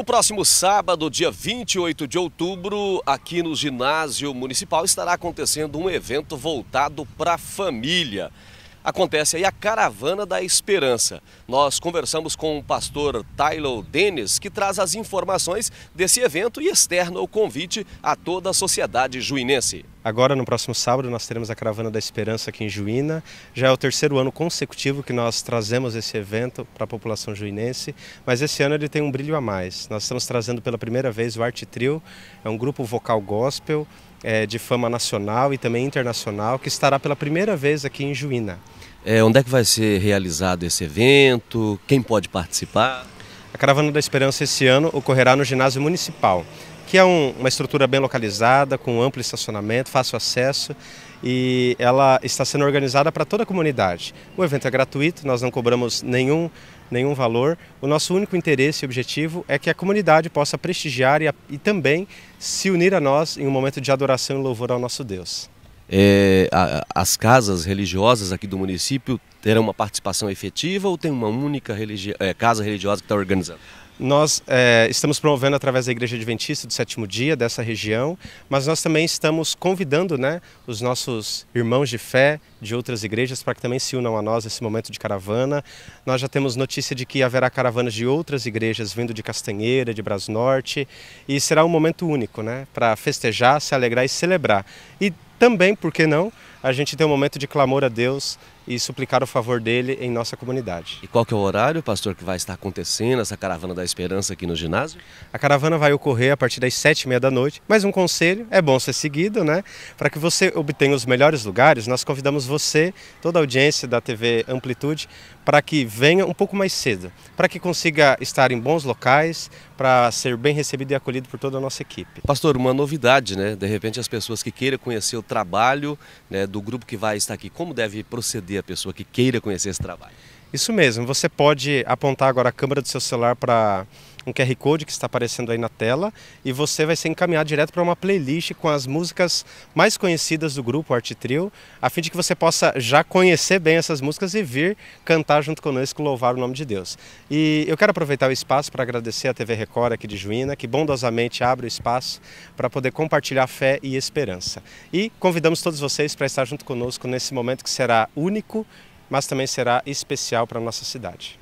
No próximo sábado, dia 28 de outubro, aqui no ginásio municipal estará acontecendo um evento voltado para a família. Acontece aí a Caravana da Esperança. Nós conversamos com o pastor Tyler Dennis, que traz as informações desse evento e externa o convite a toda a sociedade juinense. Agora, no próximo sábado, nós teremos a Caravana da Esperança aqui em Juína. Já é o terceiro ano consecutivo que nós trazemos esse evento para a população juinense, mas esse ano ele tem um brilho a mais. Nós estamos trazendo pela primeira vez o Arte Trio, é um grupo vocal gospel é, de fama nacional e também internacional, que estará pela primeira vez aqui em Juína. É, onde é que vai ser realizado esse evento? Quem pode participar? A Caravana da Esperança esse ano ocorrerá no ginásio municipal que é um, uma estrutura bem localizada, com amplo estacionamento, fácil acesso e ela está sendo organizada para toda a comunidade. O evento é gratuito, nós não cobramos nenhum, nenhum valor. O nosso único interesse e objetivo é que a comunidade possa prestigiar e, e também se unir a nós em um momento de adoração e louvor ao nosso Deus. É, a, as casas religiosas aqui do município terão uma participação efetiva ou tem uma única religi é, casa religiosa que está organizando? Nós é, estamos promovendo através da Igreja Adventista do Sétimo Dia dessa região, mas nós também estamos convidando né, os nossos irmãos de fé de outras igrejas para que também se unam a nós nesse momento de caravana. Nós já temos notícia de que haverá caravanas de outras igrejas vindo de Castanheira, de Bras Norte, e será um momento único né, para festejar, se alegrar e celebrar. E também, por que não, a gente tem um momento de clamor a Deus e suplicar o favor dele em nossa comunidade. E qual que é o horário, pastor, que vai estar acontecendo essa caravana da esperança aqui no ginásio? A caravana vai ocorrer a partir das sete e meia da noite, mas um conselho, é bom ser seguido, né? Para que você obtenha os melhores lugares, nós convidamos você, toda a audiência da TV Amplitude, para que venha um pouco mais cedo, para que consiga estar em bons locais, para ser bem recebido e acolhido por toda a nossa equipe. Pastor, uma novidade, né? De repente as pessoas que queiram conhecer o trabalho né, do grupo que vai estar aqui, como deve proceder a pessoa que queira conhecer esse trabalho? Isso mesmo, você pode apontar agora a câmera do seu celular para um QR Code que está aparecendo aí na tela e você vai ser encaminhado direto para uma playlist com as músicas mais conhecidas do grupo Arte Trio, a fim de que você possa já conhecer bem essas músicas e vir cantar junto conosco, louvar o nome de Deus. E eu quero aproveitar o espaço para agradecer a TV Record aqui de Juína, que bondosamente abre o espaço para poder compartilhar fé e esperança. E convidamos todos vocês para estar junto conosco nesse momento que será único mas também será especial para a nossa cidade.